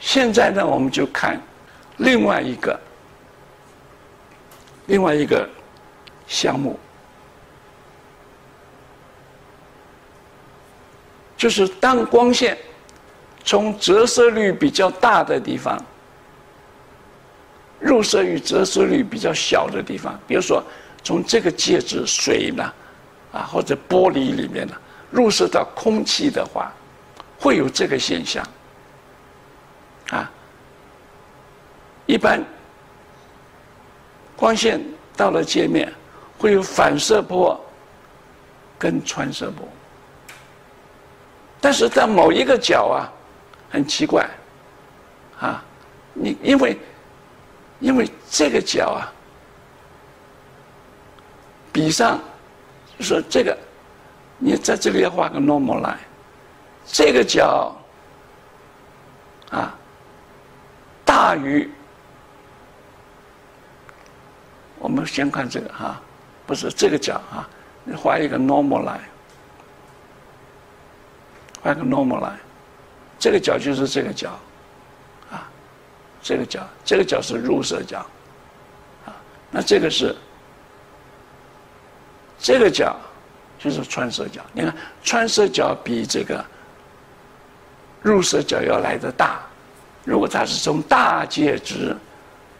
现在呢，我们就看另外一个另外一个项目，就是当光线从折射率比较大的地方入射于折射率比较小的地方，比如说从这个介质水呢，啊或者玻璃里面呢入射到空气的话，会有这个现象。一般光线到了界面，会有反射波跟穿射波，但是在某一个角啊，很奇怪，啊，你因为因为这个角啊，比上就说这个，你在这里要画个 normal line，这个角啊。大于，我们先看这个哈，不是这个角啊，你画一个 normal line，画一个 normal line，这个角就是这个角，啊，这个角，这个角是入射角，啊，那这个是这个角就是穿射角，你看穿射角比这个入射角要来的大。如果它是从大介质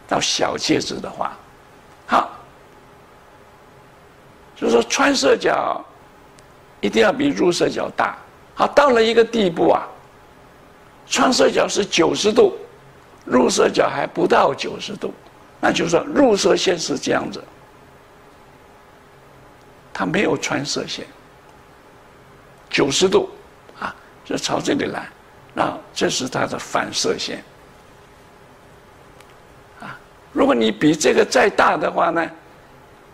到小介质的话，好，就是说穿射角一定要比入射角大。好，到了一个地步啊，穿射角是九十度，入射角还不到九十度，那就是说入射线是这样子，它没有穿射线，九十度啊，就朝这里来。啊，这是它的反射线。如果你比这个再大的话呢，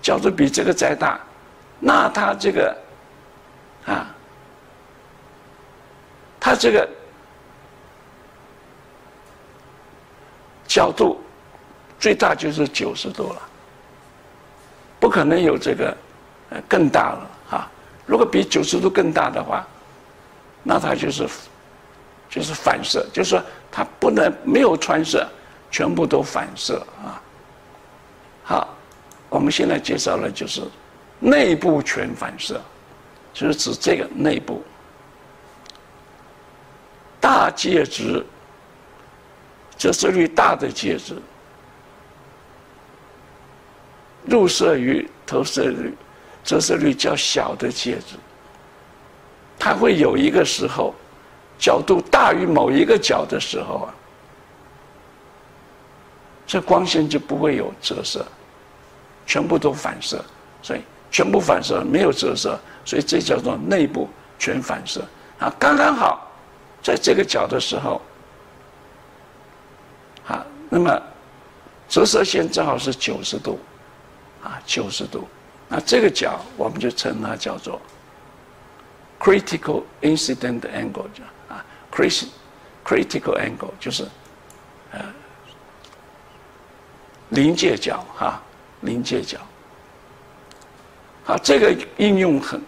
角度比这个再大，那它这个，啊，它这个角度最大就是九十度了，不可能有这个呃更大了啊。如果比九十度更大的话，那它就是。就是反射，就是说它不能没有穿射，全部都反射啊。好，我们现在介绍了就是内部全反射，就是指这个内部大介质折射率大的介质入射于投射率折射率较小的介质，它会有一个时候。角度大于某一个角的时候啊，这光线就不会有折射，全部都反射，所以全部反射没有折射，所以这叫做内部全反射啊，刚刚好在这个角的时候，啊，那么折射线正好是九十度，啊，九十度，那这个角我们就称它叫做 critical incident angle 啊。critical angle 就是呃临界角哈，临界角。啊，这个应用很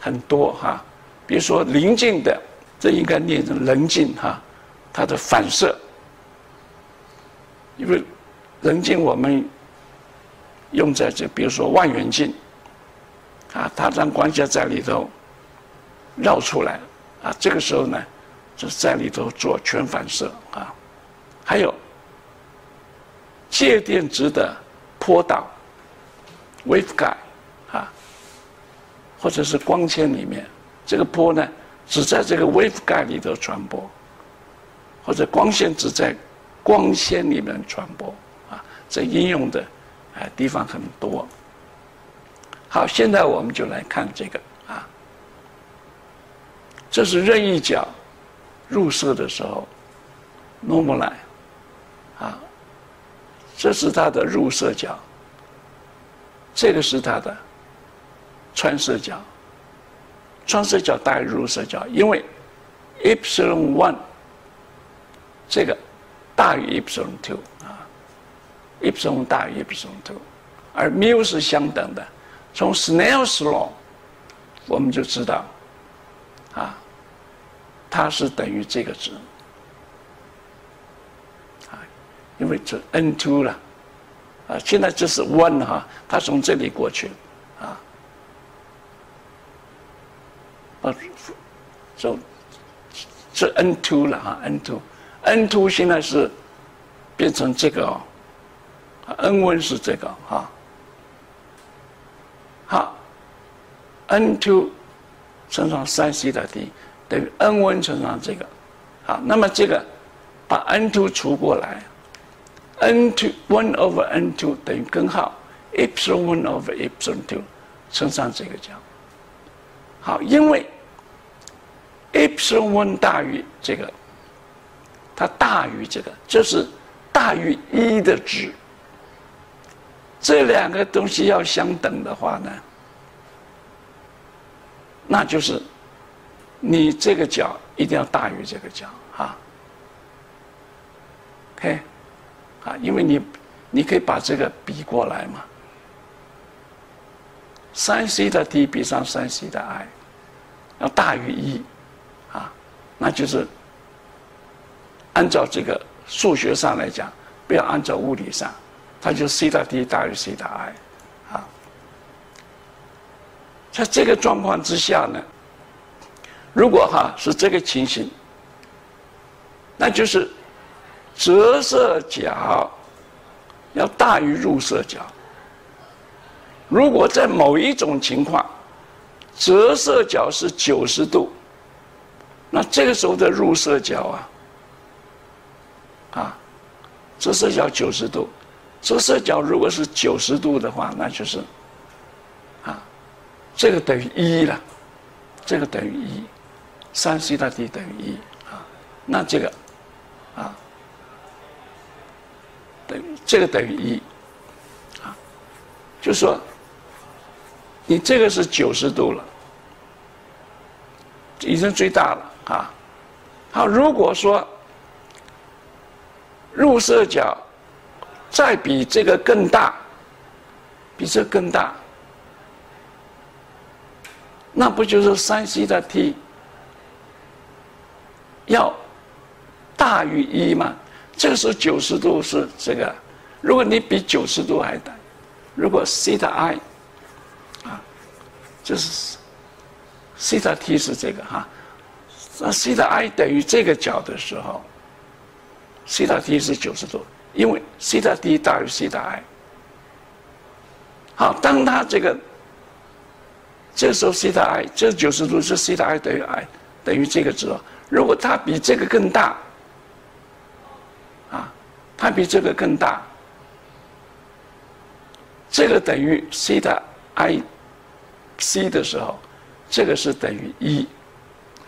很多哈，比如说临近的，这应该念成棱镜哈，它的反射，因为棱镜我们用在这，比如说望远镜啊，它让光线在里头绕出来啊，这个时候呢。就是在里头做全反射啊，还有介电值的波导 （waveguide） 啊，或者是光纤里面这个波呢，只在这个 waveguide 里头传播，或者光线只在光纤里面传播啊，这应用的哎地方很多。好，现在我们就来看这个啊，这是任意角。入射的时候，normal line，这是它的入射角，这个是它的穿射角，穿射角大于入射角，因为 epsilon one 这个大于 epsilon two 啊，epsilon 大于 epsilon two，而 mu 是相等的，从 Snell's law 我们就知道，啊。它是等于这个值，啊，因为这 n two 了，啊，现在这是 one 哈，它从这里过去，啊，啊，这这 n two 了哈，n two，n two 现在是变成这个哦，n one 是这个哈，好，n two 乘上三西塔 t 等于 n one 乘上这个，好，那么这个。把 n two 除过来，n to one over n to 等于根号 epsilon one over epsilon two 乘上这个角。好，因为 epsilon one 大于这个，它大于这个，就是大于一的值。这两个东西要相等的话呢，那就是你这个角一定要大于这个角啊。OK，啊，因为你，你可以把这个比过来嘛。三 c 的 d 比上三 c 的 i，要大于一，啊，那就是按照这个数学上来讲，不要按照物理上，它就 c 的 d 大于 c 的 i，啊，在这个状况之下呢，如果哈是这个情形，那就是。折射角要大于入射角。如果在某一种情况，折射角是九十度，那这个时候的入射角啊，啊，折射角九十度，折射角如果是九十度的话，那就是啊，这个等于一了，这个等于一，三西塔 t 等于一啊，那这个啊。等于这个等于一，啊，就说，你这个是九十度了，已经最大了啊。好，如果说入射角再比这个更大，比这更大，那不就是三西的 t 要大于一吗？这个时候九十度是这个，如果你比九十度还大，如果西塔 i 啊，就是西塔 t 是这个哈，那西塔 i 等于这个角的时候，西塔 t 是九十度，因为西塔 t 大于西塔 i。好，当它这个这时候西塔 i 这九十度是西塔 i 等于 i 等于这个值，如果它比这个更大。它比这个更大，这个等于西塔 i c 的时候，这个是等于一，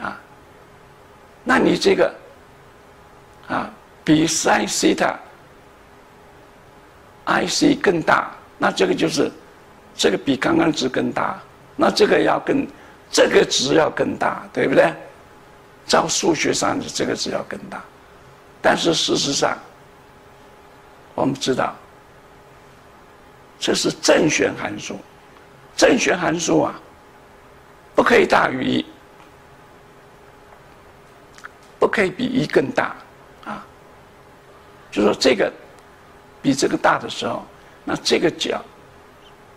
啊，那你这个啊比 sin 西塔 i c 更大，那这个就是这个比刚刚值更大，那这个要更这个值要更大，对不对？照数学上的这个值要更大，但是事实上。我们知道，这是正弦函数，正弦函数啊，不可以大于一，不可以比一更大，啊，就说这个比这个大的时候，那这个角，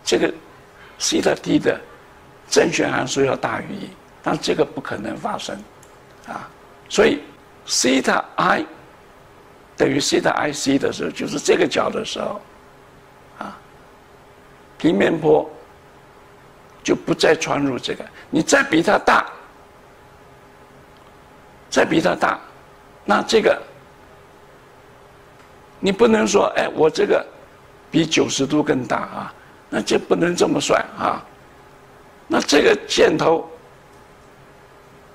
这个西塔 t 的正弦函数要大于一，但这个不可能发生，啊，所以西塔 i。等于西塔 i c 的时候，就是这个角的时候，啊，平面波就不再穿入这个。你再比它大，再比它大，那这个你不能说，哎，我这个比九十度更大啊，那就不能这么算啊。那这个箭头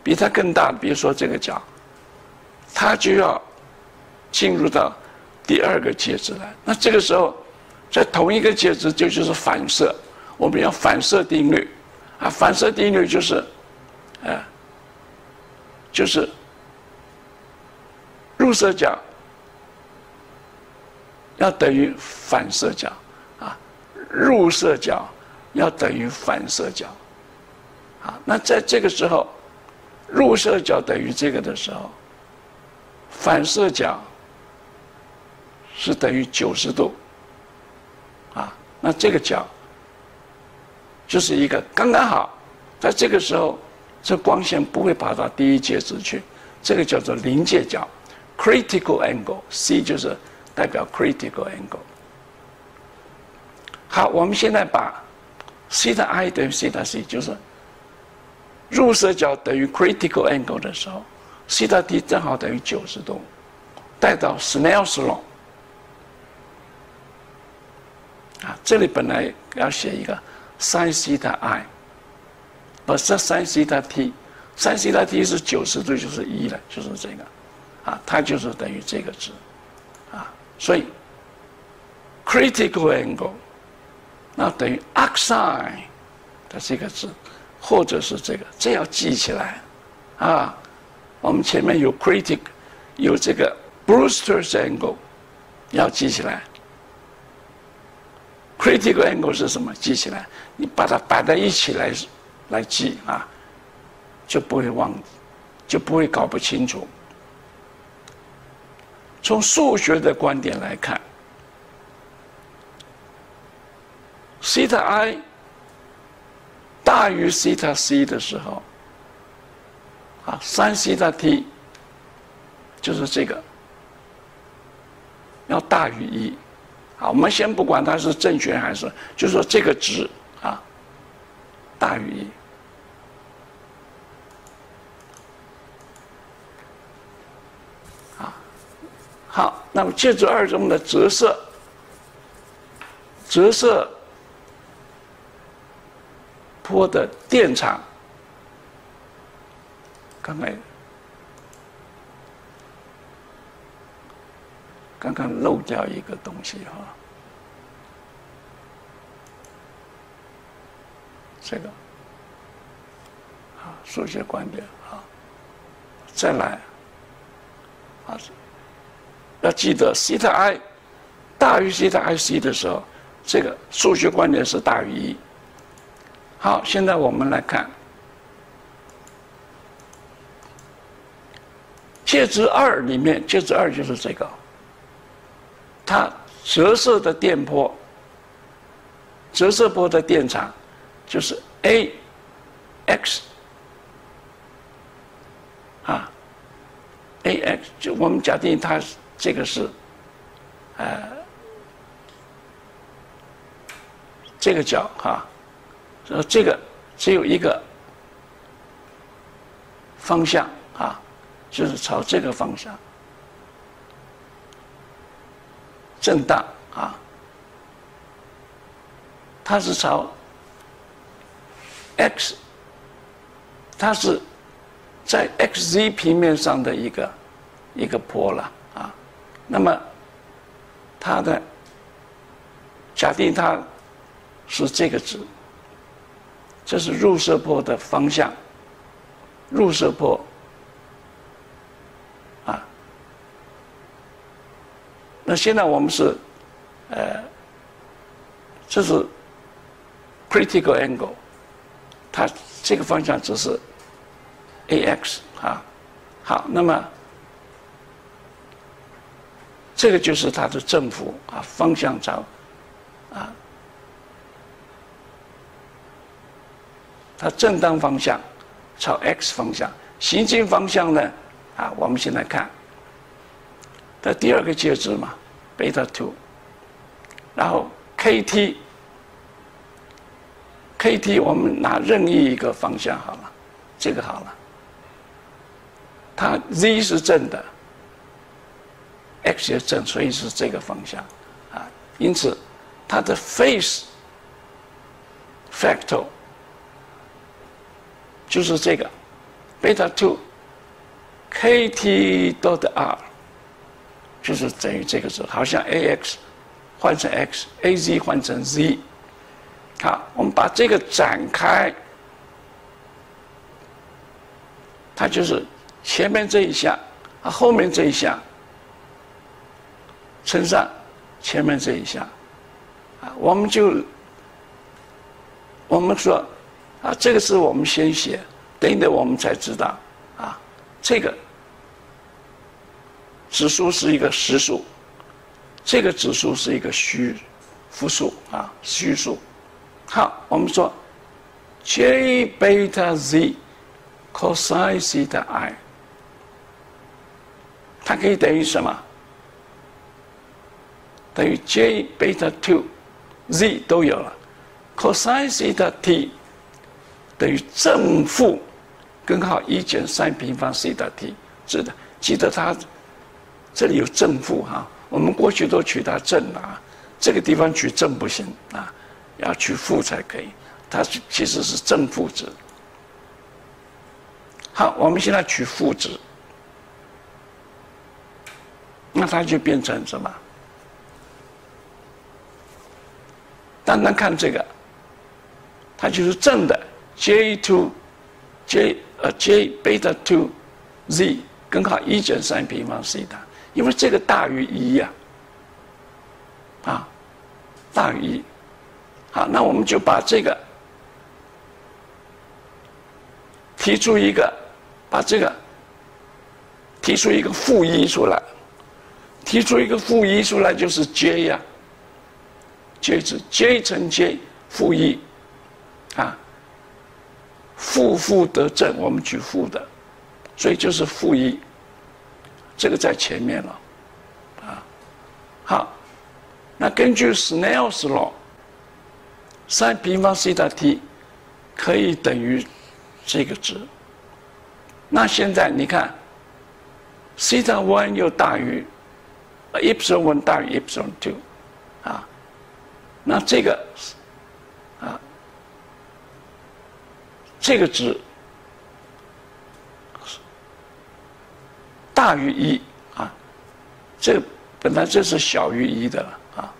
比它更大，比如说这个角，它就要。进入到第二个介质来，那这个时候，在同一个介质就就是反射，我们要反射定律，啊，反射定律就是，啊，就是入射角要等于反射角，啊，入射角要等于反射角，啊，那在这个时候，入射角等于这个的时候，反射角。是等于九十度，啊，那这个角就是一个刚刚好，在这个时候，这光线不会跑到第一介质去，这个叫做临界角 （critical angle），C 就是代表 critical angle。好，我们现在把西塔 i 等于西塔 c，就是入射角等于 critical angle 的时候，西塔 d 正好等于九十度，带到 Snell's law。啊，这里本来要写一个 sin 西塔 i，不是 sin 西塔 t，sin 西塔 t 是九十度就是一了，就是这个，啊，它就是等于这个值，啊，所以 critical angle。那等于 oxide 的这个值，或者是这个，这要记起来啊。我们前面有 critic，有这个 Brewster's angle，要记起来。Critical angle 是什么？记起来，你把它摆在一起来来记啊，就不会忘，就不会搞不清楚。从数学的观点来看。西塔 i 大于西塔 c 的时候，啊，三西塔 t 就是这个要大于一，啊，我们先不管它是正确还是，就说这个值啊大于一，啊，好，那么介质二中的折射，折射。波的电场，刚才刚刚漏掉一个东西哈，这个。啊，数学观点啊，再来。啊，要记得西塔 i 大于西塔 i c 的时候，这个数学观点是大于一。好，现在我们来看，介质二里面，介质二就是这个，它折射的电波，折射波的电场就是 a x 啊，a x 就我们假定它这个是，呃，这个角哈。呃，这个只有一个方向啊，就是朝这个方向震荡啊，它是朝 x，它是在 xz 平面上的一个一个波了啊，那么它的假定它是这个值。这是入射波的方向，入射波那现在我们是，呃，这是 critical angle，它这个方向只是 ax 啊。好，那么这个就是它的正负啊，方向朝啊。它正当方向朝 x 方向，行进方向呢？啊，我们现在看，它第二个介质嘛，贝塔 two，然后 kt，kt 我们拿任意一个方向好了，这个好了，它 z 是正的，x 也正，所以是这个方向，啊，因此它的 phase factor。就是这个，贝塔 two，kt dot r，就是等于这个字，好像 ax 换成 x，az 换成 z，好，我们把这个展开，它就是前面这一项，啊后面这一项，乘上前面这一项，啊我们就我们说。啊，这个是我们先写，等等我们才知道，啊，这个指数是一个实数，这个指数是一个虚复数啊，虚数。好，我们说 j 贝塔 z cosine 西塔 i，它可以等于什么？等于 j 贝塔 two z 都有了，cosine 西塔 t 等于正负根号一减三平方西塔 t，是的，记得它这里有正负哈。我们过去都取它正啊，这个地方取正不行啊，要取负才可以。它其实是正负值。好，我们现在取负值，那它就变成什么？单单看这个，它就是正的 j two j 呃 j beta two z 根号一减三平方西塔。因为这个大于一呀，啊，大于一，好，那我们就把这个提出一个，把这个提出一个负一出来，提出一个负一出来就是 j 呀，j 是 j 乘 j 负一，啊，负负得正，我们取负的，所以就是负一。这个在前面了，啊，好，那根据 Snell's law，三平方西塔 t 可以等于这个值。那现在你看，西塔 one 又大于 epsilon one 大于 epsilon two，啊，那这个啊，这个值。大于一啊，这本来这是小于一的了啊，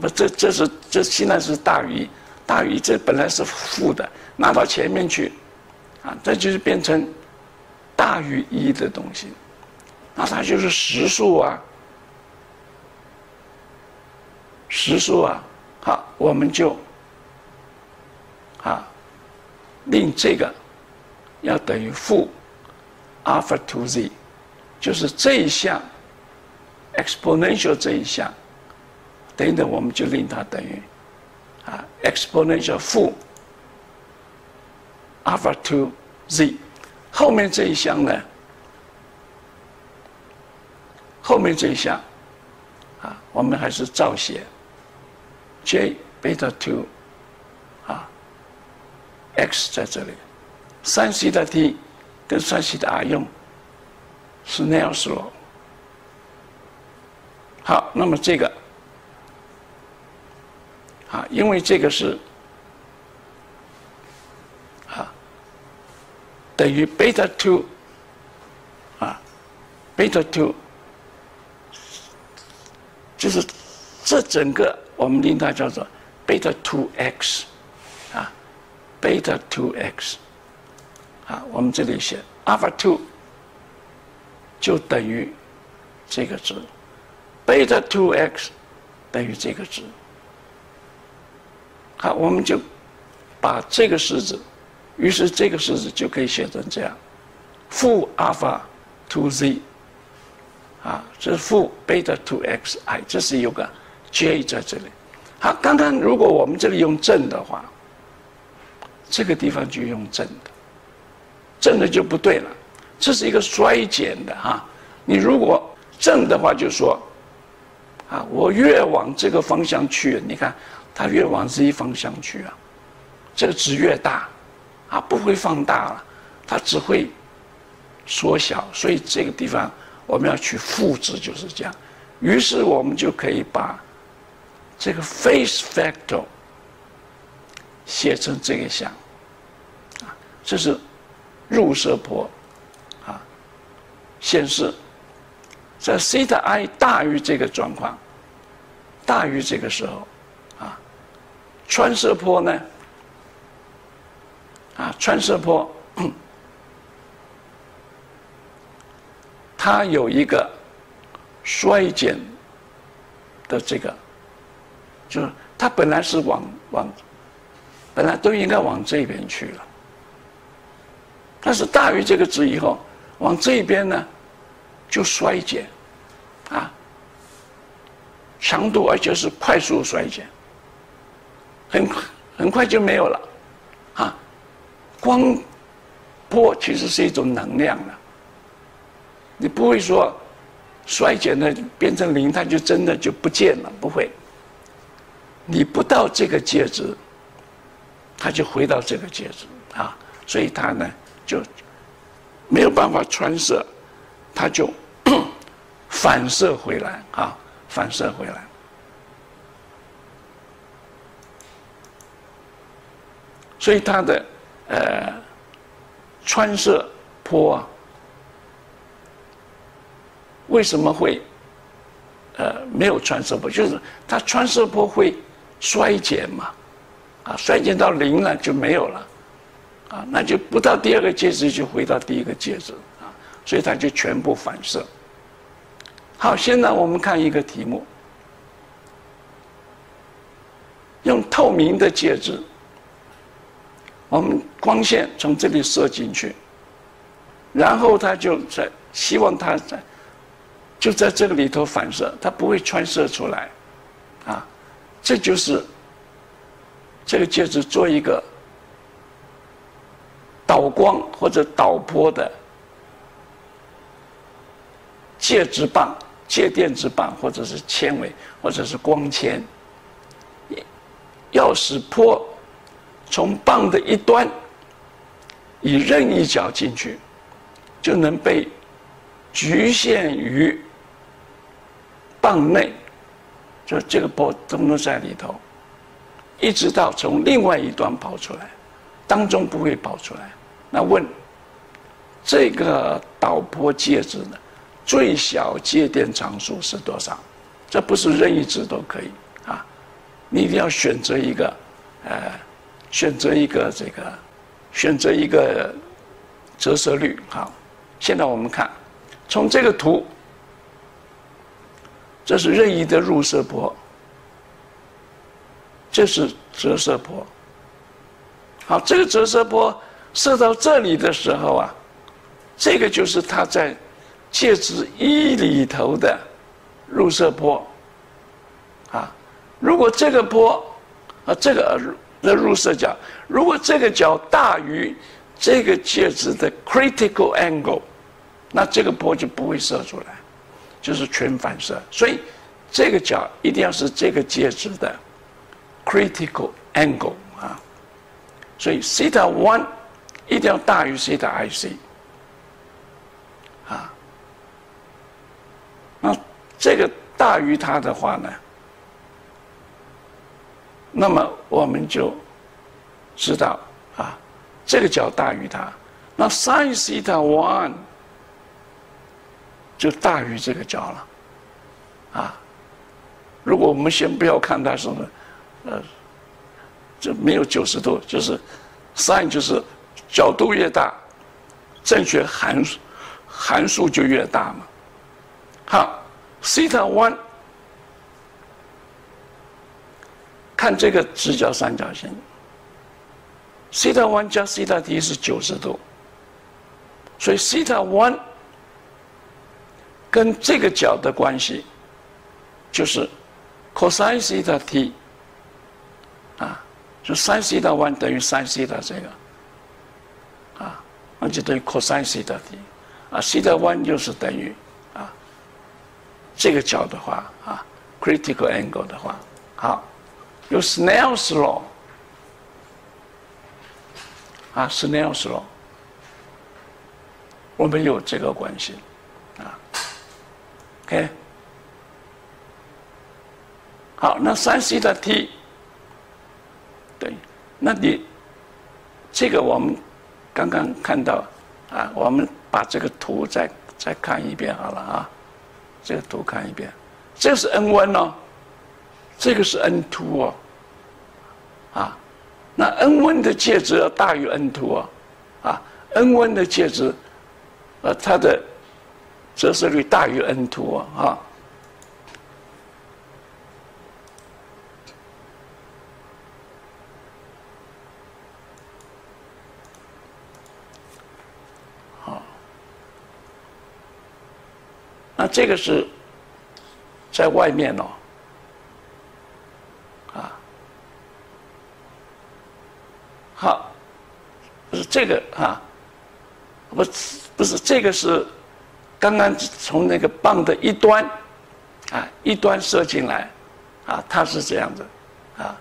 不，这这是这现在是大于一，大于一，这本来是负的，拿到前面去，啊，这就是变成大于一的东西，那它就是实数啊，实数啊，好，我们就啊，令这个要等于负 alpha to z。就是这一项，exponential 这一项，等等，我们就令它等于啊，exponential 负 alpha two z，后面这一项呢，后面这一项啊，我们还是照写 j beta two 啊，x 在这里，三西的 t 跟三西的 r 用。是那样说。好，那么这个，啊，因为这个是啊，等于贝塔 two 啊，贝塔 two 就是这整个我们令它叫做贝塔 two x 啊，贝塔 two x 啊，我们这里写 alpha two。就等于这个值，贝塔 two x 等于这个值。好，我们就把这个式子，于是这个式子就可以写成这样：负阿尔法 two z，啊，这是负贝塔 two x i，这是有个 j 在这里。好，刚刚如果我们这里用正的话，这个地方就用正的，正的就不对了。这是一个衰减的哈，你如果正的话，就说，啊，我越往这个方向去，你看，它越往这一方向去啊，这个值越大，啊，不会放大了，它只会缩小，所以这个地方我们要去复制就是这样，于是我们就可以把这个 face factor 写成这个项，啊，这是入射波。显示，在西塔 i 大于这个状况，大于这个时候，啊，穿射波呢，啊，穿射波，它有一个衰减的这个，就是它本来是往往，本来都应该往这边去了，但是大于这个值以后，往这边呢。就衰减，啊，强度，而且是快速衰减，很很快就没有了，啊，光波其实是一种能量了，你不会说衰减的变成零，它就真的就不见了，不会，你不到这个介质，它就回到这个介质啊，所以它呢就没有办法穿射，它就 反射回来啊。反射回来，所以它的呃穿射波啊，为什么会呃没有穿射波？就是它穿射波会衰减嘛，啊，衰减到零了就没有了，啊，那就不到第二个介质就回到第一个介质啊，所以它就全部反射。好，现在我们看一个题目，用透明的介质，我们光线从这里射进去，然后它就在希望它在就在这个里头反射，它不会穿射出来，啊，这就是这个介质做一个导光或者导波的介质棒。介电子棒，或者是纤维，或者是光纤，要使波从棒的一端以任意角进去，就能被局限于棒内，就这个波通通在里头，一直到从另外一端跑出来，当中不会跑出来。那问这个导波介质呢？最小介电常数是多少？这不是任意值都可以啊！你一定要选择一个，呃，选择一个这个，选择一个折射率。好，现在我们看，从这个图，这是任意的入射波，这是折射波。好，这个折射波射到这里的时候啊，这个就是它在。介质一里头的入射波，啊，如果这个波啊，这个的入射角，如果这个角大于这个介质的 critical angle，那这个波就不会射出来，就是全反射。所以这个角一定要是这个介质的 critical angle，所以西塔 one 一定要大于西塔 i c，啊。那。这个大于它的话呢，那么我们就知道啊，这个角大于它，那 sin 西塔 one 就大于这个角了，啊，如果我们先不要看它什么，呃，就没有九十度，就是 sin 就是角度越大，正确函数函数就越大嘛，好。西塔 one，看这个直角三角形，西塔 one 加西塔 t 是九十度，所以西塔 one 跟这个角的关系就是 cos 西塔 t，就 sin 西塔 one 等于 sin 西塔这个，啊，那就等于 cos 西塔 t，啊，西塔 one 又是等于。啊这个角的话啊，critical angle 的话，好，有 Snell's law 啊，Snell's law，我们有这个关系啊，OK，好，那三 C 的 T，那你这个我们刚刚看到啊，我们把这个图再再看一遍好了啊。这个图看一遍，这个是 n one 哦，这个是 n two 哦，啊，那 n one 的介质要大于 n two 哦，啊，n one 的介质，呃，它的折射率大于 n two 哦，啊，那这个是在外面哦。啊好不是这个啊不是不是这个是刚刚从那个棒的一端啊一端射进来啊它是这样子啊。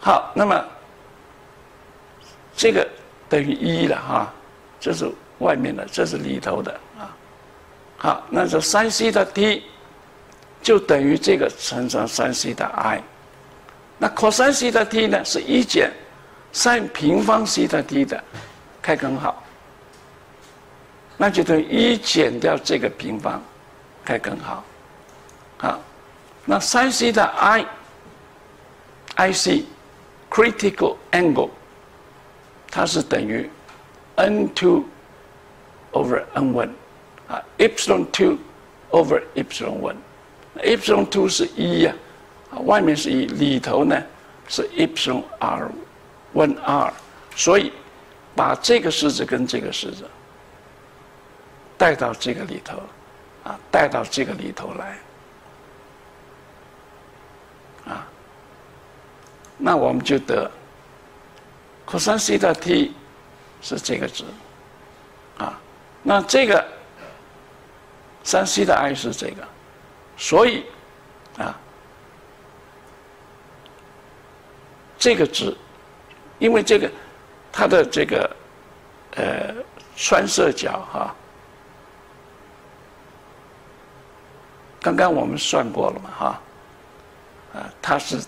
好那么这个等于一了哈这是外面的，这是里头的啊。好，那这三 c 的 t 就等于这个乘上三 c 的 i。那 cos 西的 t 呢，是一减三平方西的 t 的开根号，那就等于一减掉这个平方开根号。好，那三 c 的 i，ic。critical angle，它是等于 n two over n one 啊，epsilon two over epsilon one，epsilon two 是一呀，外面是一，里头呢是 epsilon r one r，所以把这个式子跟这个式子带到这个里头，啊，带到这个里头来。那我们就得 cos 西的 t 是这个值，啊，那这个三 c 的 i 是这个，所以啊，这个值，因为这个它的这个呃穿射角哈，刚刚我们算过了嘛哈，啊，它是。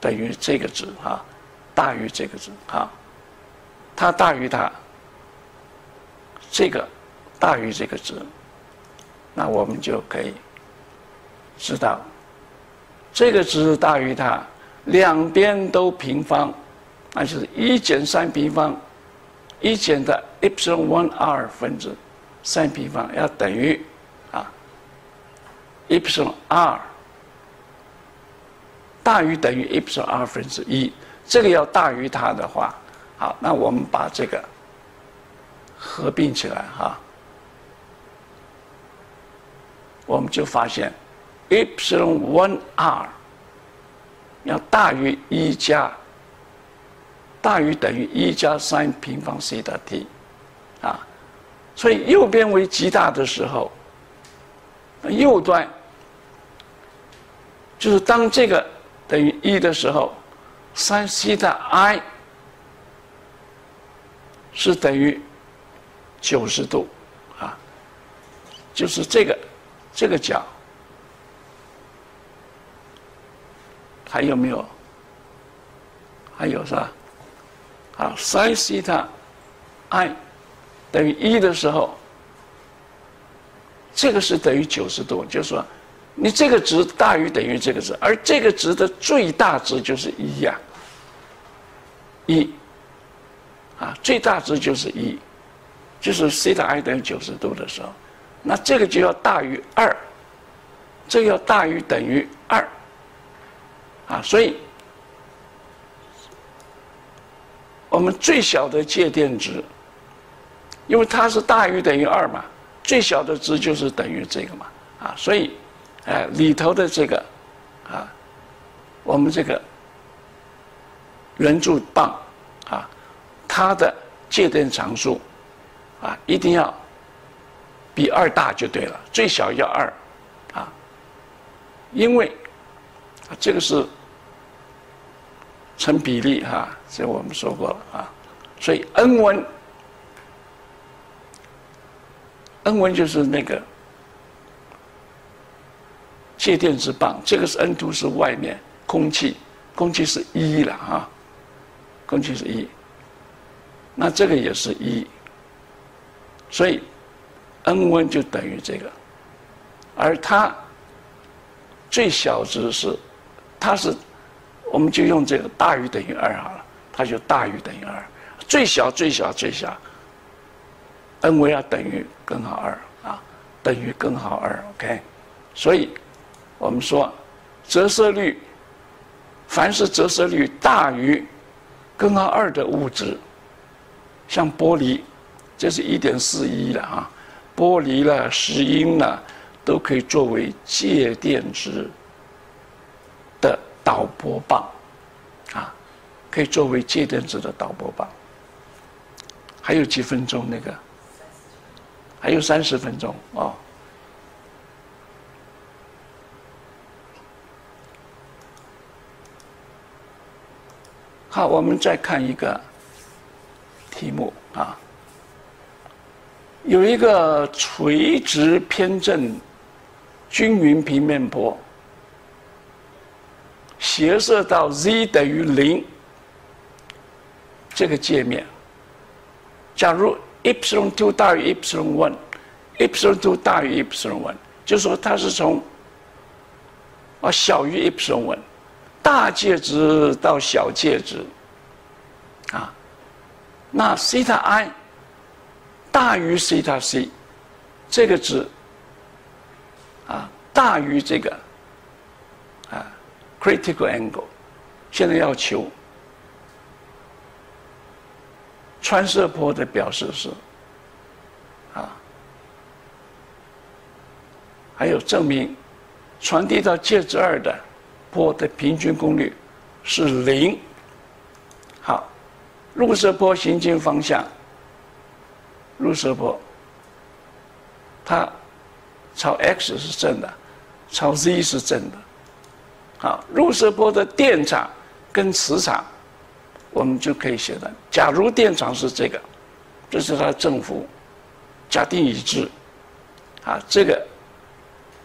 等于这个值啊，大于这个值啊，它大于它，这个大于这个值，那我们就可以知道，这个值大于它，两边都平方，那就是一减三平方，一减的 epsilon one r 分之三平方要等于啊 epsilon r。大于等于 epsilon 二分之一，这个要大于它的话，好，那我们把这个合并起来哈，我们就发现 epsilon one r 要大于一加，大于等于一加三平方 c 的 t，啊，所以右边为极大的时候，右端就是当这个。等于一的时候，三 c 的 i 是等于九十度，啊，就是这个这个角，还有没有？还有是吧？啊，三 c 的 i 等于一的时候，这个是等于九十度，就是说。你这个值大于等于这个值，而这个值的最大值就是一呀，一，啊，最大值就是一，就是 c 的 i 等于九十度的时候，那这个就要大于二，这要大于等于二，啊，所以我们最小的介电值，因为它是大于等于二嘛，最小的值就是等于这个嘛，啊，所以。哎，里头的这个，啊，我们这个圆柱棒，它的介电常数，啊，一定要比二大就对了，最小要二，啊，因为这个是成比例哈，这我们说过了啊，所以 n 温，n 温就是那个。介电之棒，这个是 n 图是外面空气，空气是一了啊，空气是一，那这个也是一，所以 n 温就等于这个，而它最小值是，它是，我们就用这个大于等于二好了，它就大于等于二，最小最小最小，n 温要等于根号二啊，等于根号二，OK，所以。我们说，折射率，凡是折射率大于根号二的物质，像玻璃，这是一点四一了啊，玻璃了、石英了，都可以作为介电值。导播棒，啊，可以作为介电子的导播棒。还有几分钟那个？还有三十分钟哦。好，我们再看一个题目啊，有一个垂直偏振均匀平面波，斜射到 z 等于零这个界面。假如 epsilon two 大于 epsilon one，epsilon two 大于 epsilon one，就说它是从啊小于 epsilon one，大介质到小介质，那西塔 i 大于西塔 c，这个值啊大于这个啊 critical angle，现在要求。穿射波的表示是，啊，还有证明传递到介质二的波的平均功率是零。入射波行进方向，入射波，它朝 x 是正的，朝 z 是正的。好，入射波的电场跟磁场。我们就可以写的，假如电场是这个，这是它的正负，假定已知，啊，这个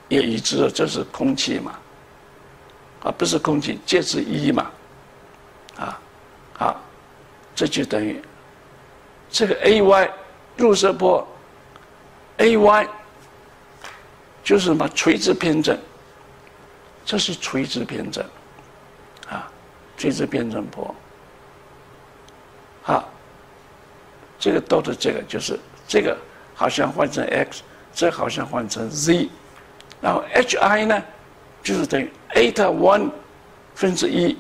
也已知了，这是空气嘛，啊，不是空气，介质一嘛，这就等于这个 a y 入射波 a y 就是什么垂直偏振，这是垂直偏振，啊，垂直偏振波。啊，这个 dot 这个就是这个好像换成 x，这好像换成 z，然后 h i 呢，就是等于 eta one 分之一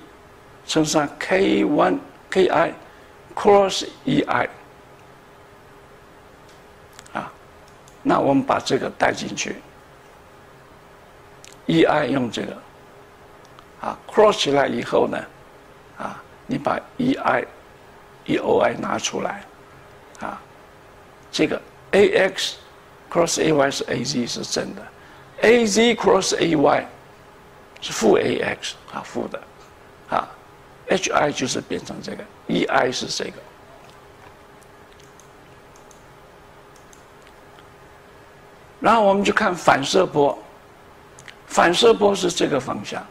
乘上 k one k i cross e i，啊，那我们把这个带进去，e i 用这个，啊 cross 起来以后呢，啊，你把 e i。E O I 拿出来，啊，这个 A X cross A Y 是 A Z 是正的，A Z cross A Y 是负 A X 啊负的，啊，H I 就是变成这个。，E I 是这个。然后我们就看反射波，反射波是这个方向，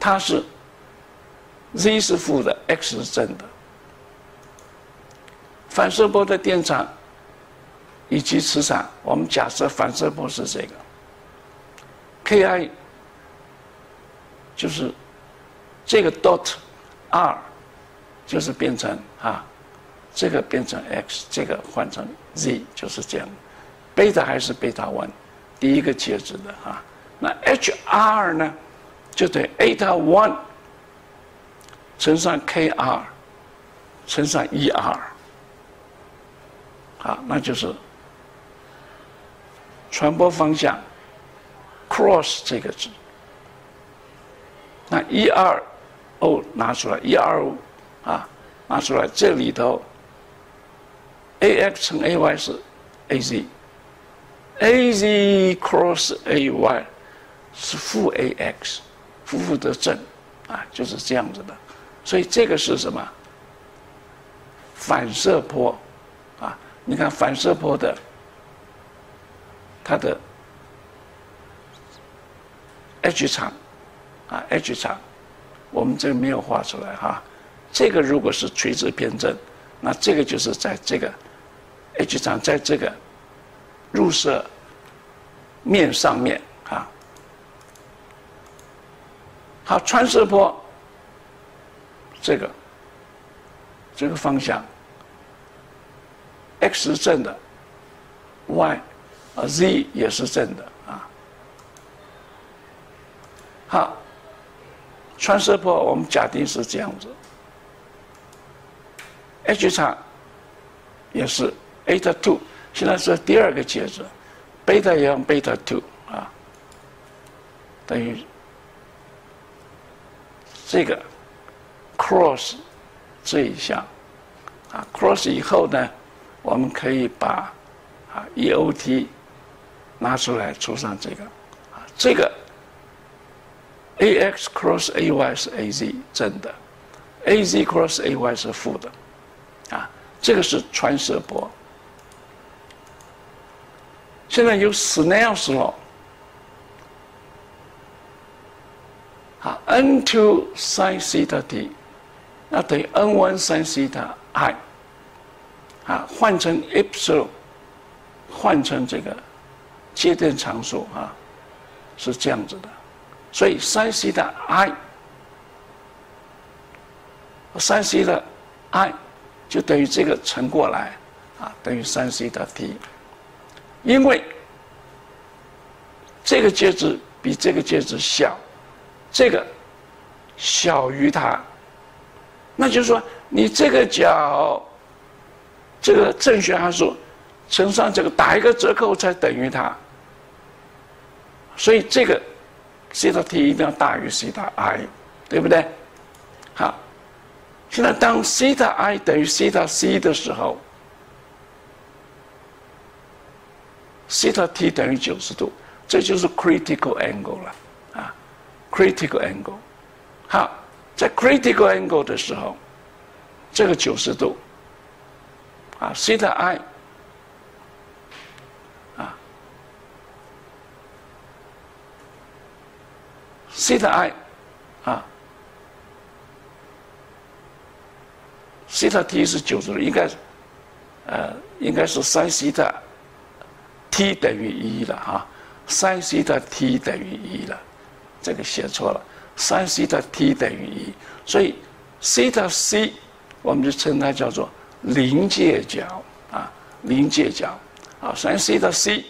它是。z 是负的，x 是正的。反射波的电场以及磁场，我们假设反射波是这个，Ki 就是这个 dot r，就是变成啊，这个变成 x，这个换成 z，就是这样。贝塔还是贝塔 one，第一个介质的啊。那 hr 呢，就等于 eta one。乘上 Kr，乘上 Er，好，那就是传播方向 cross 这个字。那哦拿出来，E2O 啊拿出来，这里头 Ax 乘 Ay 是 Az，Az cross Ay 是负 Ax，负负得正啊，就是这样子的。所以这个是什么？反射波，啊，你看反射波的它的 H 场，啊 H 场，我们这个没有画出来哈。这个如果是垂直偏振，那这个就是在这个 H 场在这个入射面上面啊。好，穿射波。这个这个方向，x 是正的，y 啊 z 也是正的啊。好，穿射波我们假定是这样子，H 场也是 eta two，现在是第二个介质，贝塔也用贝塔 two 啊，等于这个 cross 这一项。啊，cross 以后呢，我们可以把啊 e o t 拿出来除上这个。啊，这个 a x cross a y 是 a z 正的，a z cross a y 是负的啊，这个是传射波。现在有 Snell's law。好，n two sin theta t，那等于 n one sin theta i，啊，换成 epsilon，换成这个接电常数啊，是这样子的，所以 sin theta i，sin theta i 就等于这个乘过来啊，等于 sin theta t，因为这个介质比这个介质小。这个小于它，那就是说，你这个角，这个正弦函数乘上这个打一个折扣才等于它，所以这个西塔 t 一定要大于西塔 i，对不对？好，现在当西塔 i 等于西塔 c 的时候，西塔 t 等于九十度，这就是 critical angle 了啊。critical angle，好，在 critical angle 的时候，这个九十度，啊，c 的 i，，c 的 i，啊，c 的 t 是九十度，应该，呃，应该是三 c 的 t 等于一了哈，三 c 的 t 等于一了。这个写错了，三西塔 t 等于一，所以西塔 c 我们就称它叫做临界角啊，临界角。啊，三西塔 c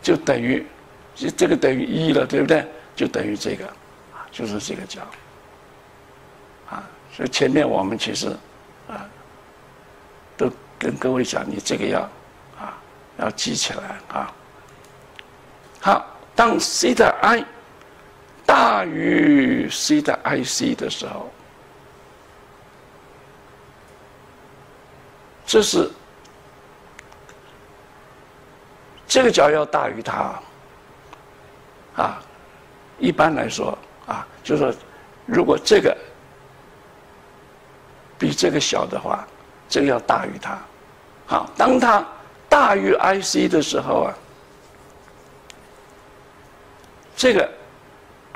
就等于这这个等于一了，对不对？就等于这个，就是这个角啊，所以前面我们其实啊都跟各位讲，你这个要啊要记起来啊，好。当西塔 i 大于西塔 i c 的时候，这是这个角要大于它啊。一般来说啊，就是说，如果这个比这个小的话，这个要大于它。好，当它大于 i c 的时候啊。这个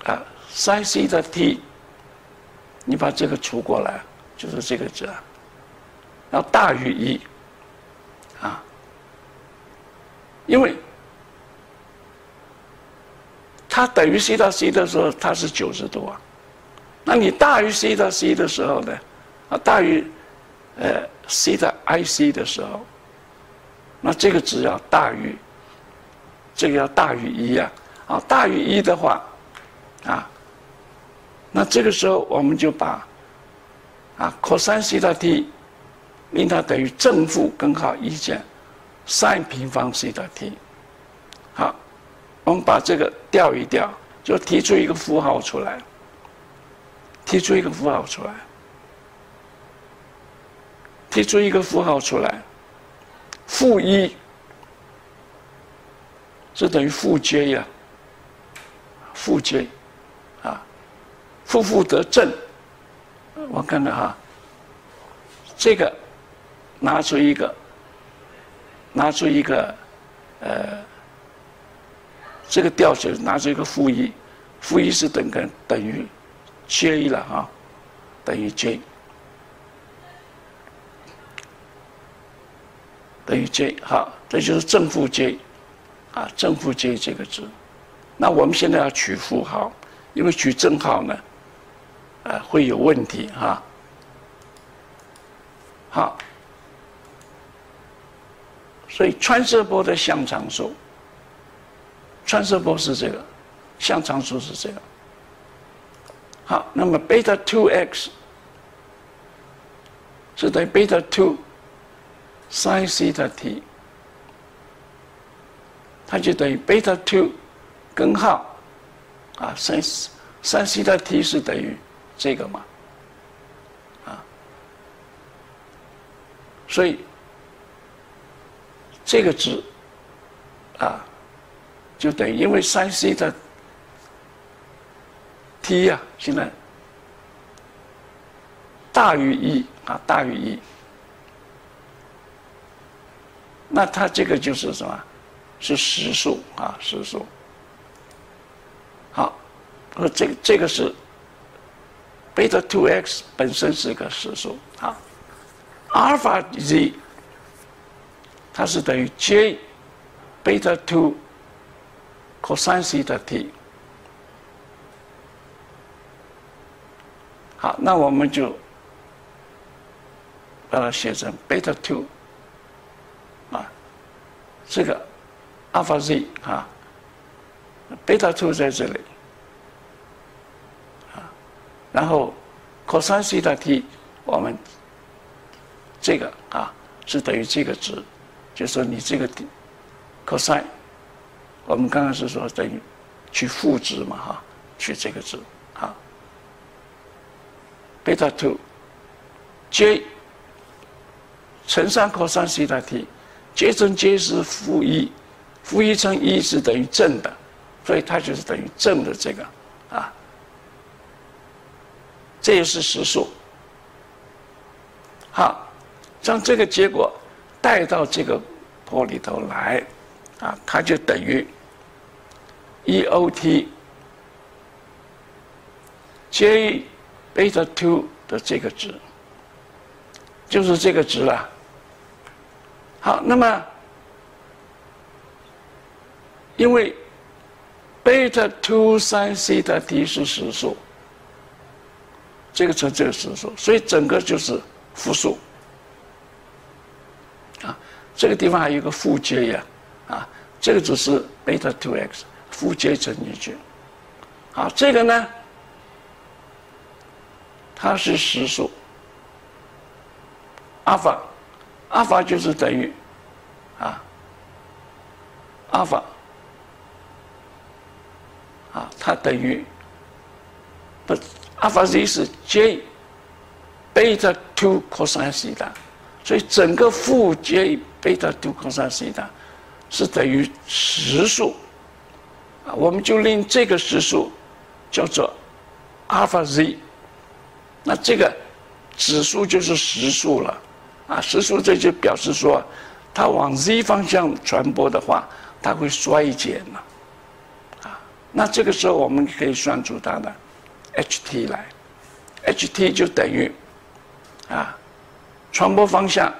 啊，sin c 的 t，你把这个除过来，就是这个值，要大于一啊，因为它等于 c 到 c 的时候，它是九十度啊，那你大于 c 到 c 的时候呢，啊，大于呃 c 的 i c 的时候，那这个值要大于，这个要大于一啊。啊，大于一的话，啊，那这个时候我们就把啊 cos 西塔 t 令它等于正负根号一减 sin 平方西塔 t。好，我们把这个调一调，就提出一个符号出来，提出一个符号出来，提出一个符号出来，负一，这等于负 j 呀。负 j，啊，负负得正，我看看哈，这个拿出一个，拿出一个，呃，这个调式拿出一个负一，负一是等根等于 j 了哈，等于 j，等于 j，好，这就是正负 j，啊，正负 j 这个值。那我们现在要取负号，因为取正号呢，呃，会有问题哈。好，所以穿射波的相常数，穿射波是这个，相常数是这个。好，那么贝塔 two x 是等于贝塔 two sin 西塔 t，它就等于贝塔 two。根号啊，sin sin 西塔 t 是等于这个嘛？啊，所以这个值啊，就等于因为三 c 的 t 呀，现在大于一啊，大于一，那它这个就是什么？是实数啊，实数。好，那，这个这个是贝塔 two x 本身是一个实数啊，阿尔法 z 它是等于 j 贝塔 two cosine 西塔 t。好，那我们就把它写成贝塔 two 啊，这个。阿尔法 z 啊，贝塔 two 在这里啊，然后 cosine 西塔 t 我们这个啊是等于这个值，就是说你这个 cosine 我们刚刚是说等于去赋值嘛哈，取这个值啊，贝塔 two j 乘上 cos 西塔 t，j 乘 j 是负一。负一乘一是等于正的，所以它就是等于正的这个啊，这也是实数。好，将这个结果带到这个坡里头来啊，它就等于 e o t j 贝塔 two 的这个值，就是这个值了。好，那么。因为贝塔 two 三西塔 t 是实数，这个成这个实数，所以整个就是负数。啊，这个地方还有一个负 j 呀，啊这个只是贝塔 two x 负 j 乘进去。好，这个呢，它是实数，阿尔法，阿尔法就是等于啊，阿尔法。啊，它等于不，阿尔法 z 是 j 贝塔 two cos 西塔，所以整个负 j 贝塔 two cos 西塔是等于实数，啊，我们就令这个实数叫做阿尔法 z，那这个指数就是实数了，啊，实数这就表示说，它往 z 方向传播的话，它会衰减了。那这个时候，我们可以算出它的 h t 来，h t 就等于啊，传播方向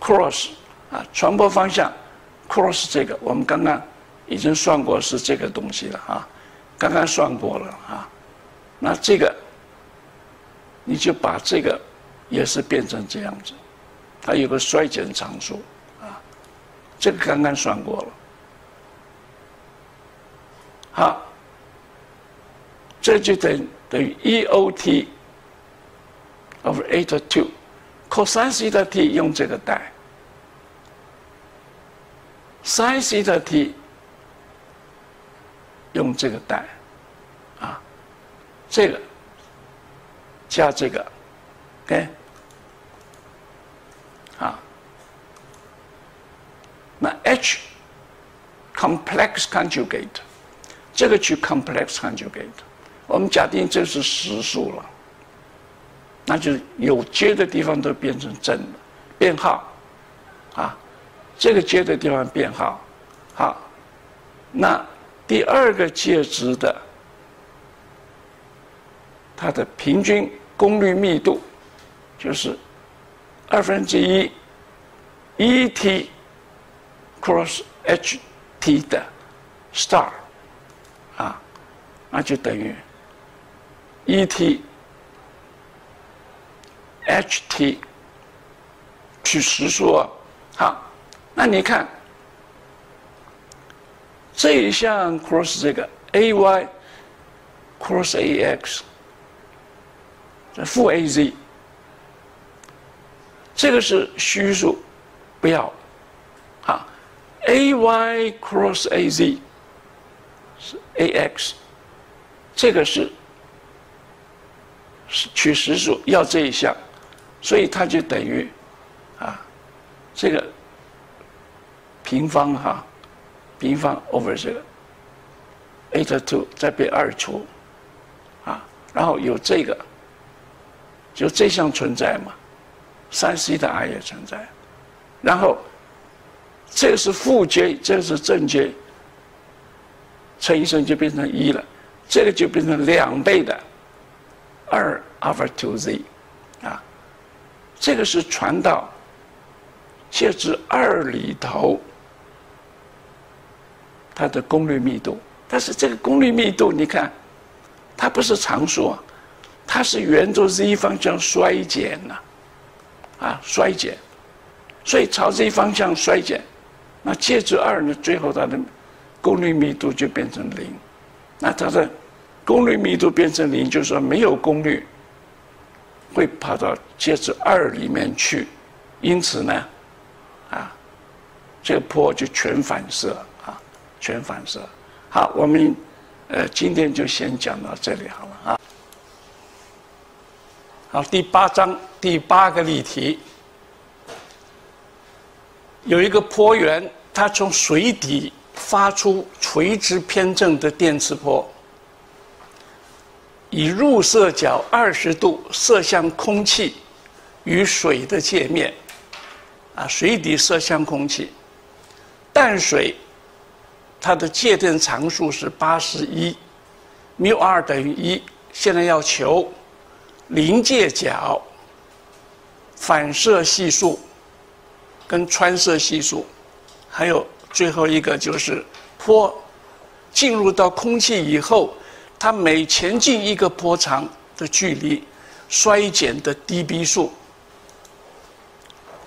cross 啊，传播方向 cross 这个，我们刚刚已经算过是这个东西了啊，刚刚算过了啊，那这个你就把这个也是变成这样子，它有个衰减常数啊，这个刚刚算过了。好，这就等等于 e o t of eight two cos 西塔 t 用这个代，sin 西塔 t 用这个代，啊，这个加这个，OK，啊，那 h complex conjugate。这个去 complex conjugate，我们假定这是实数了，那就是有接的地方都变成正的编号，啊，这个接的地方变号，好，那第二个介质的它的平均功率密度就是二分之一 E T cross H T 的 star。啊，那就等于 E T H T 取实数啊。好，那你看这一项 cross 这个 A Y cross A X 这负 A Z，这个是虚数，不要。啊，A Y cross A Z。是 ax，这个是是取实数要这一项，所以它就等于啊这个平方哈平方 over 这个 eta two 再被二除啊，然后有这个就这项存在嘛，三 c 的 i 也存在，然后。这个是负 j，这个是正 j，乘一乘就变成一了，这个就变成两倍的二 alpha two z，啊，这个是传到介质二里头它的功率密度，但是这个功率密度你看，它不是常数啊，它是沿着 z 方向衰减呐，啊衰减，所以朝 z 方向衰减。那介质二呢？最后它的功率密度就变成零。那它的功率密度变成零，就是说没有功率会跑到介质二里面去。因此呢，啊，这个波就全反射，全反射。好，我们呃今天就先讲到这里好了啊。好，第八章第八个例题，有一个波源。它从水底发出垂直偏正的电磁波，以入射角二十度射向空气与水的界面，啊，水底射向空气，淡水它的介电常数是八十一，mu r 等于一。现在要求临界角反射系数跟穿射系数。还有最后一个就是波进入到空气以后，它每前进一个波长的距离衰减的 dB 数。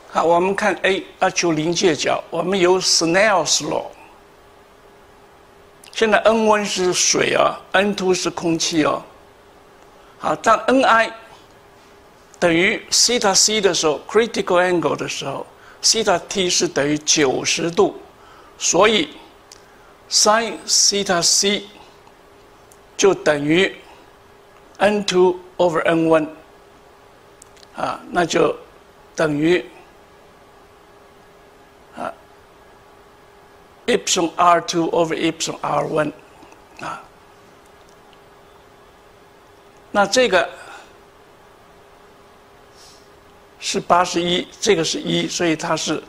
好，我们看 A 要求临界角，我们有 Snell's law。现在 n 温是水啊，n two 是空气哦。好，当 Ni 等于西塔 c 的时候，critical angle 的时候。西塔 t 是等于九十度，所以 sin 西塔 c 就等于 n two over n one 啊，那就等于 epsilon r two over epsilon r one 啊，那这个。是八十一，这个是一，所以它是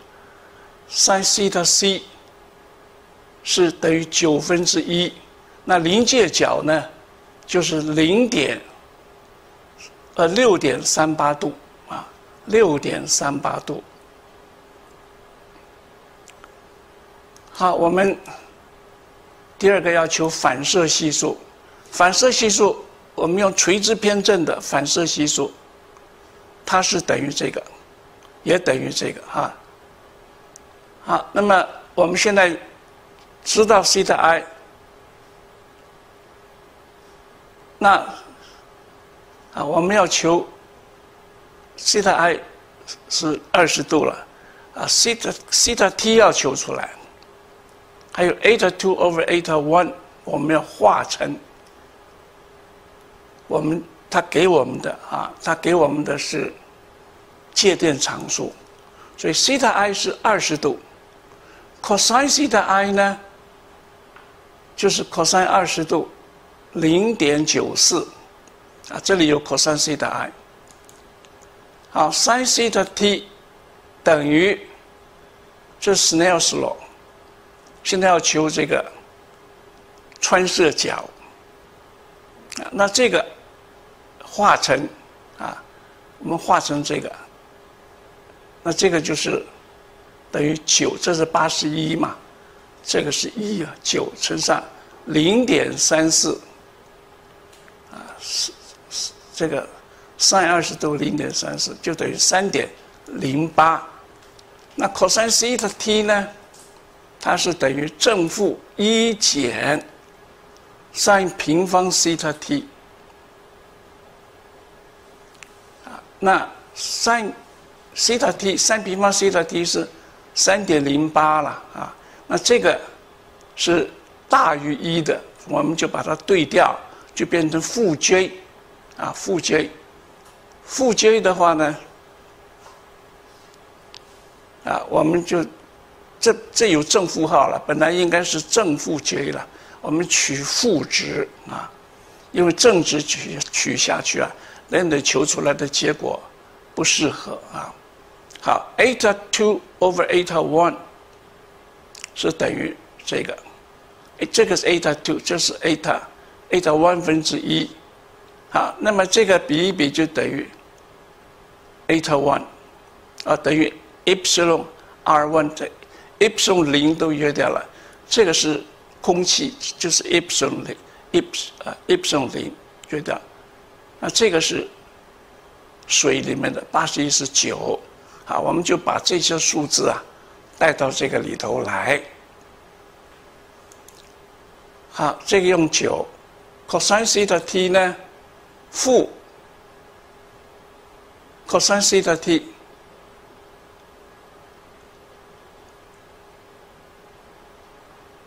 三西塔 c 是等于九分之一。那临界角呢，就是零点呃六点三八度啊，六点三八度。好，我们第二个要求反射系数，反射系数我们用垂直偏振的反射系数。它是等于这个，也等于这个哈。好，那么我们现在知道西塔 i，那啊，我们要求西塔 i 是二十度了，啊，西塔西塔 t 要求出来，还有 eta two over eight one，我们要化成我们他给我们的啊，他给我们的是。介电常数，所以西塔 i 是二十度，cosine 西塔 i 呢，就是 cosine 二十度，零点九四，啊，这里有 cosine 西塔 i，好，sin 西塔 t 等于这 Snell's law，现在要求这个穿射角，那这个化成啊，我们化成这个。那这个就是等于九，这是八十一嘛，这个是一啊，九乘上零点三四，啊，是是这个 sin 二十度零点三四就等于三点零八，那 cos 西塔 t 呢，它是等于正负一减 sin 平方西塔 t，啊，那 sin 西塔 t 三平方西塔 t 是三点零八了啊，那这个是大于一的我们就把它对调，就变成负 J，啊，负 J，负 J 的话呢，啊，我们就这这有正负号了，本来应该是正负 J 了，我们取负值啊，因为正值取取下去啊，那得求出来的结果不适合啊。好，eta two over eta one 是等于这个，这个是 eta two，这是 eta eta one 分之一。好，那么这个比一比就等于 eta one，啊，等于 epsilon r one 的 epsilon 零都约掉了，这个是空气，就是 epsilon 零，eps 啊 epsilon 零约掉，那这个是水里面的八十一是九。好，我们就把这些数字啊带到这个里头来。好，这个用九，cos 西塔 t 呢，负 cos 西塔 t，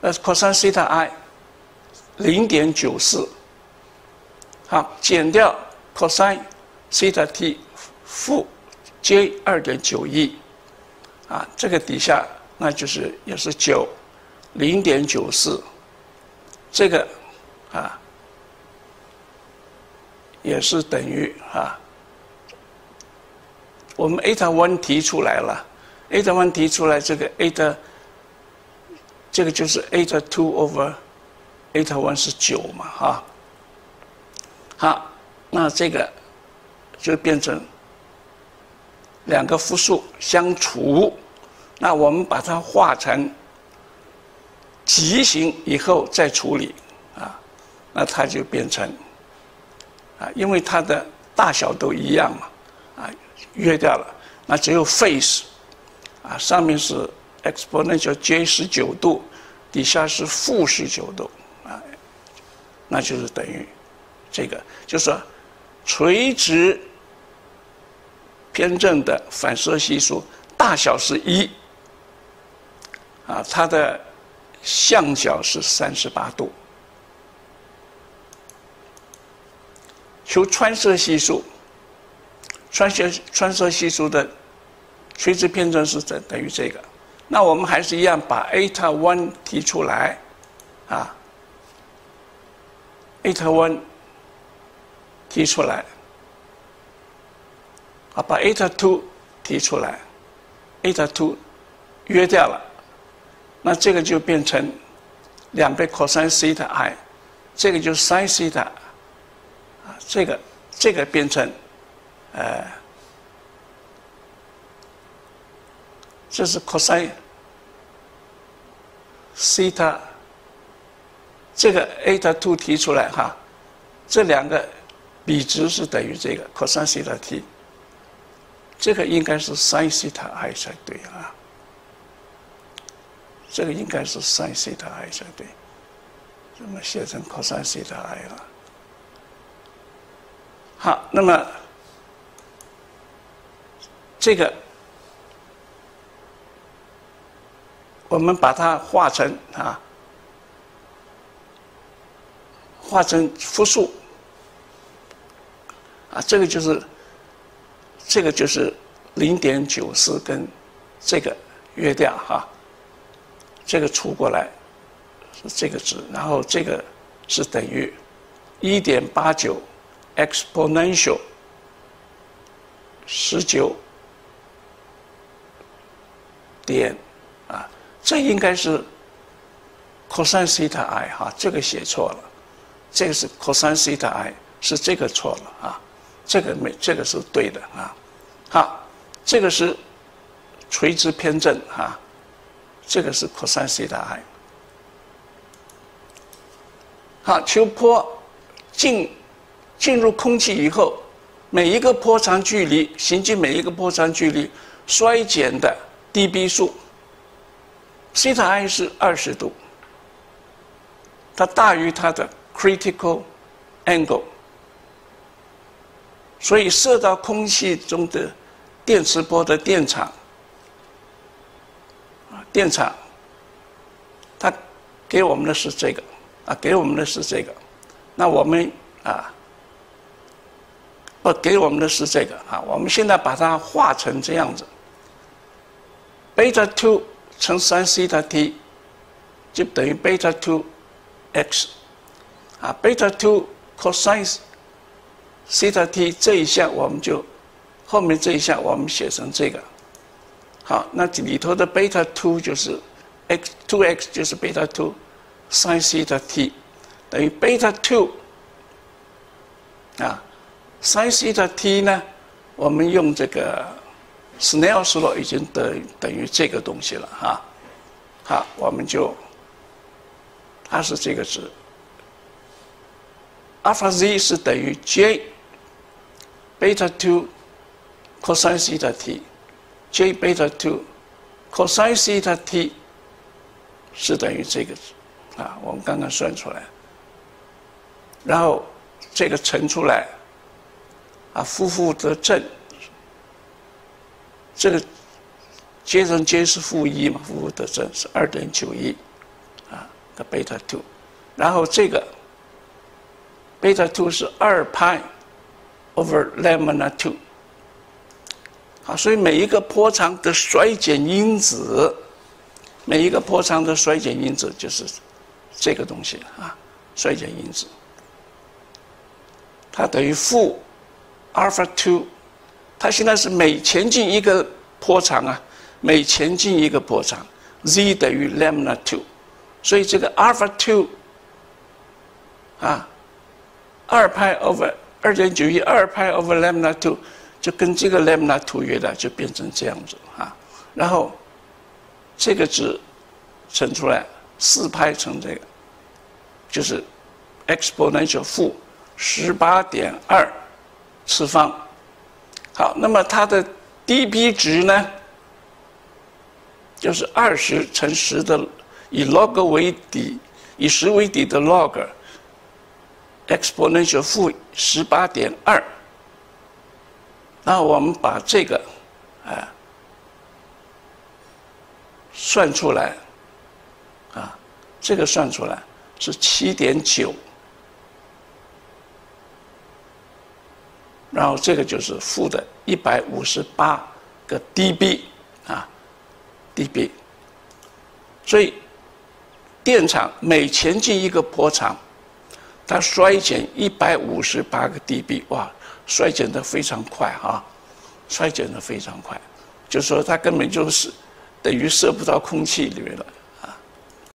那 cos 西塔 i 零点九四，好，减掉 cos 西塔 t 负。J 二点九一，啊，这个底下那就是也是九零点九四，这个啊也是等于啊，我们 eta one 提出来了，eta one 提出来这个 eta 这个就是 eta two over eta one 是九嘛，哈，好，那这个就变成。两个复数相除，那我们把它化成极形以后再处理，啊，那它就变成啊，因为它的大小都一样嘛，啊，约掉了，那只有 face 啊，上面是 exponential j 十九度，底下是负十九度，啊，那就是等于这个，就是说垂直。偏振的反射系数大小是一，啊，它的相角是三十八度。求穿射系数，穿射穿射系数的垂直偏振是等等于这个。那我们还是一样把 eta one 提出来，啊，eta one 提出来。啊，把 eta two 提出来，eta two 约掉了，那这个就变成两倍 cos theta i，这个就是 sin theta，啊，这个这个变成，呃，这是 cos theta，这个 eta two 提出来哈，这两个比值是等于这个 cos theta t。这个应该是 sin theta i 才对啊，这个应该是 sin theta i 才对，怎么写成 cos theta i 了？好，那么这个我们把它化成啊，化成复数啊，这个就是。这个就是零点九四跟这个约掉哈，这个除过来是这个值，然后这个是等于一点八九 exponential 十九点，这应该是 cos theta i 哈，这个写错了，这个是 cos theta i 是这个错了啊。这个没，这个是对的啊。好，这个是垂直偏振啊，这个是 cos theta i。好，求坡进进入空气以后，每一个波长距离，行进每一个波长距离衰减的 dB 数西塔 i 是二十度，它大于它的 critical angle。所以射到空气中的电磁波的电场啊，电场，它给我们的是这个啊，给我们的是这个，那我们啊，不给我们的是这个啊，我们现在把它画成这样子，贝塔 two 乘三西塔 t 就等于贝塔 two x，啊，贝塔 two cosine 西塔 t 这一项我们就后面这一项我们写成这个。好，那里头的贝塔 two 就是 x two x 就是贝塔 two sin 西塔 t 等于贝塔 two 啊，sin 西塔 t 呢，我们用这个 Snell's law 已经等等于这个东西了哈。好，我们就它是这个值，alpha z 是等于 j 贝塔 two cosine 西塔 t。j 贝塔 two cosine 西塔 t 是等于这个值啊，我们刚刚算出来，然后这个乘出来啊，负负得正，这个阶乘阶是负一嘛，负负得正是二点九一啊的贝塔 two，然后这个贝塔 two 是二派 over lambda two。啊，所以每一个波长的衰减因子，每一个波长的衰减因子就是这个东西啊，衰减因子，它等于负阿尔法 two，它现在是每前进一个波长啊，每前进一个波长，z 等于 lambda two，所以这个 alpha two 啊，二派 over 二点九一二派 over lambda two。就跟这个 lambda two 约的就变成这样子啊，然后这个值乘出来四派乘这个，就是 exponential 负十八点二次方。好，那么它的 dB 值呢，就是二十乘十的以 log 为底，以十为底的 log exponential 负十八点二。那我们把这个，啊，算出来，啊，这个算出来是七点九，然后这个就是负的一百五十八个 dB 啊，dB，所以电场每前进一个波长，它衰减一百五十八个 dB，哇！衰减的非常快啊，衰减的非常快，就说它根本就是等于射不到空气里面了。